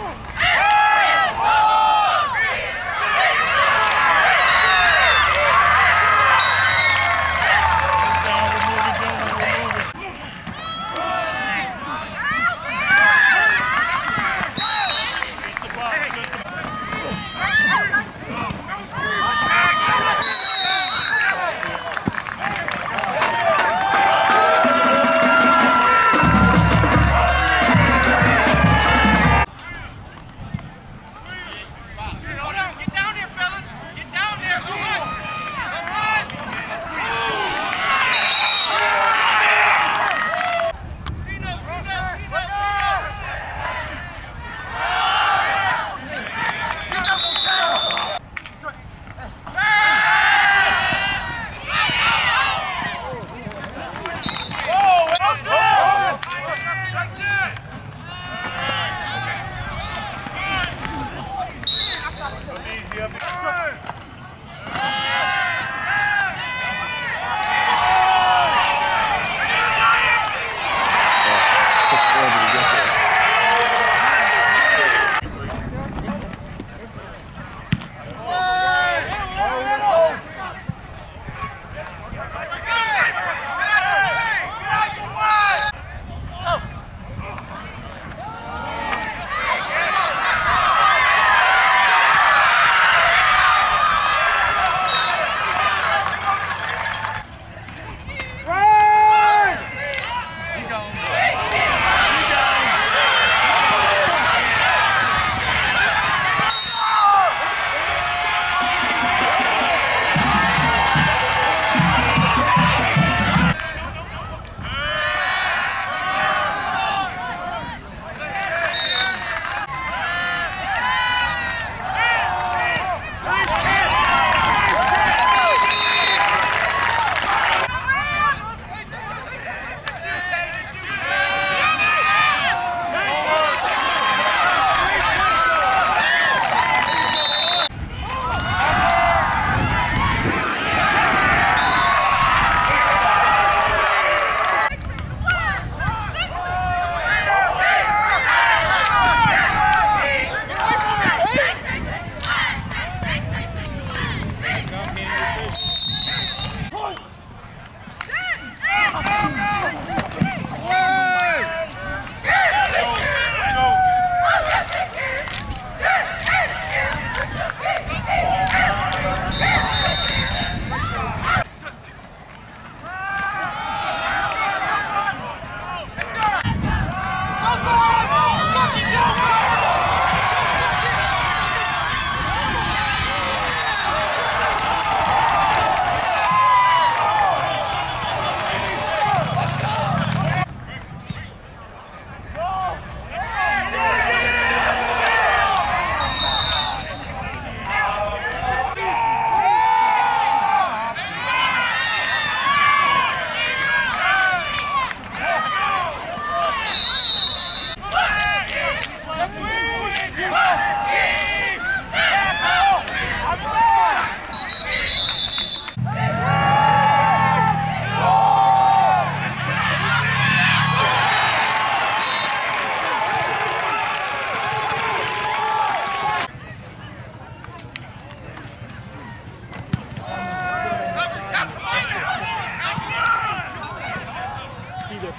Oh.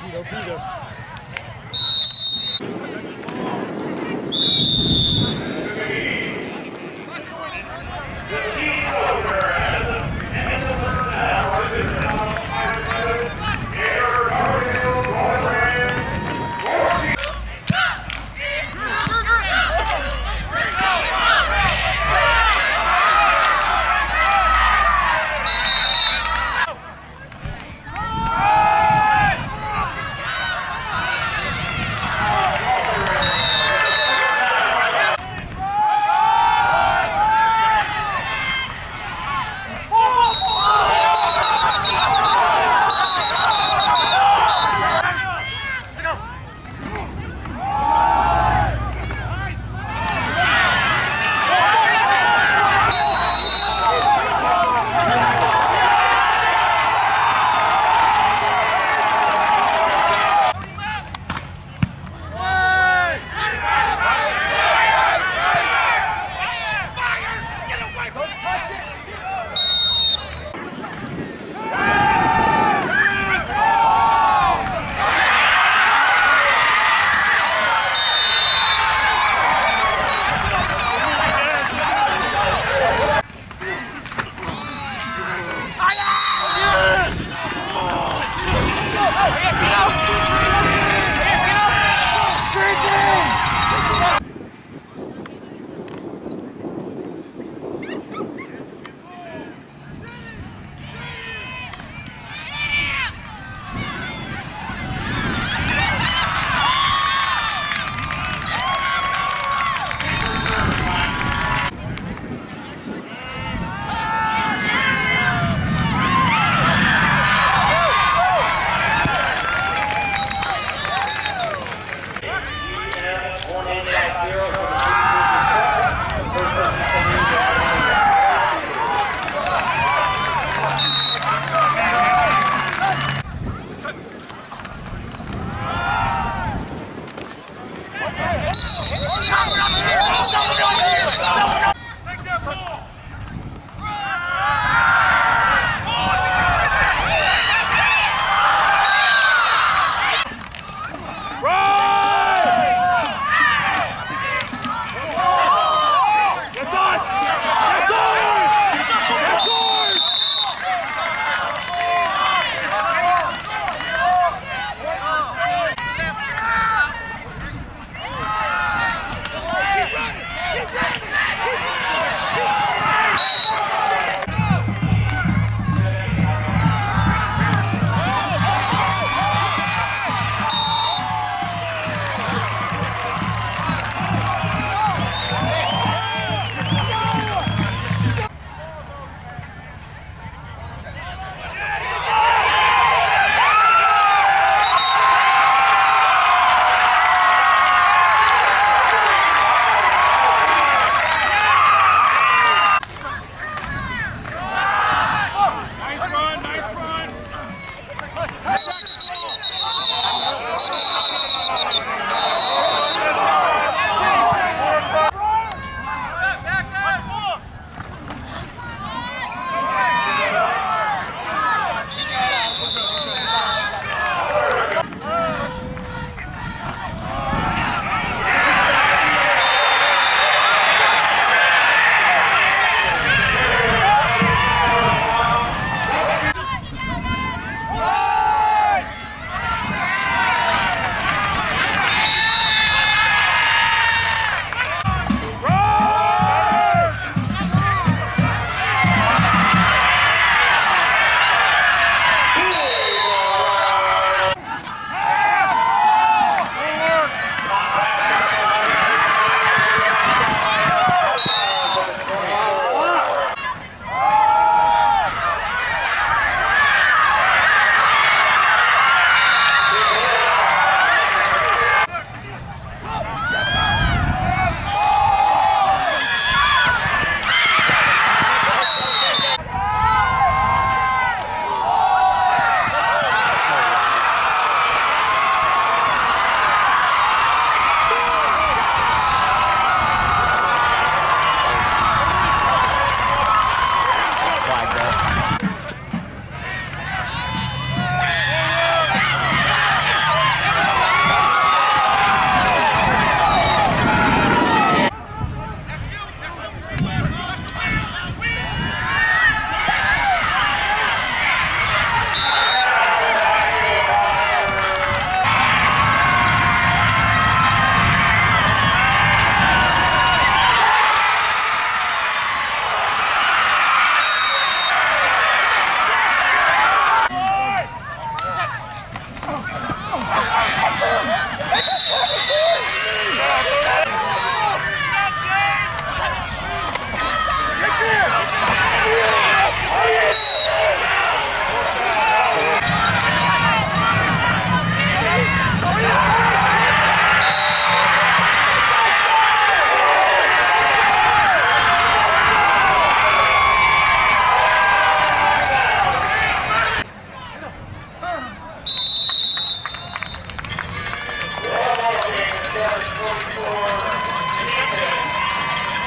Pinga, o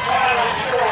Final four.